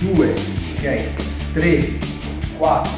due, ok, tre, quattro,